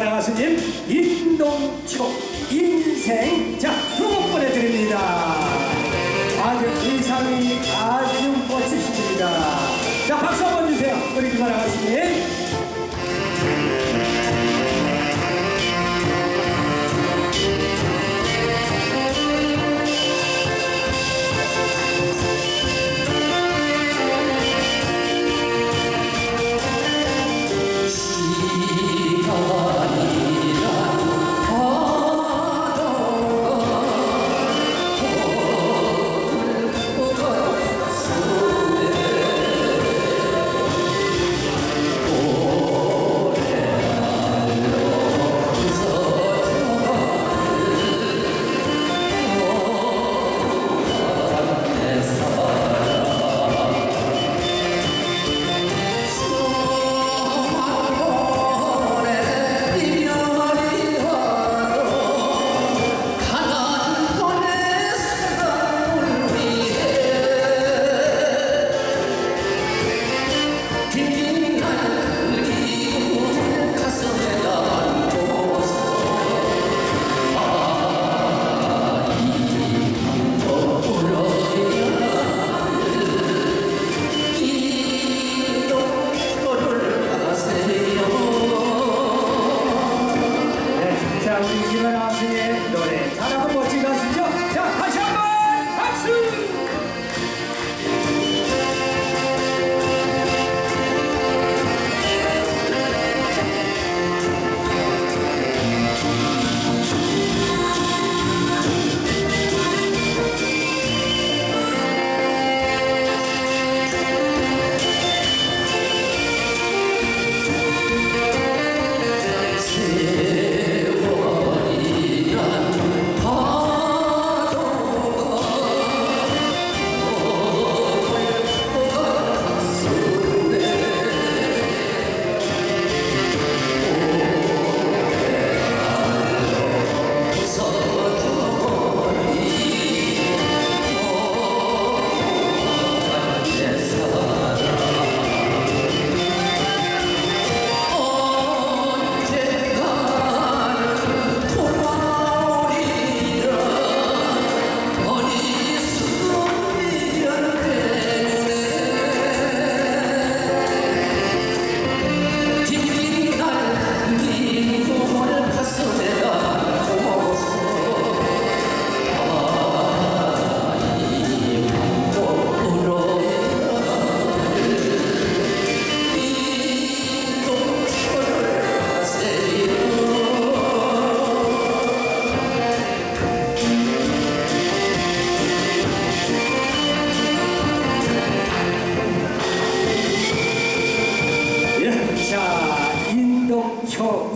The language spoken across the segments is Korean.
가수님 임동초 인생 자두 곡 보내드립니다. 아주 의상이 아주 멋지십니다. 자 박수 한번 주세요. 우리 가 우리 김연아 가수의 노래 잘하고 멋진 가수죠? 자 다시 한번 박수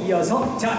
이어서 자